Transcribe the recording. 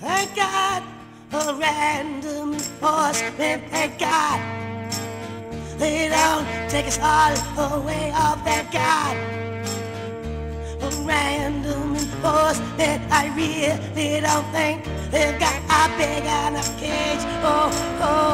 Thank God a random enforcement. Thank God they don't take us all away oh, off that God. a random enforcement, I really don't think they've got a big enough cage. Oh, oh.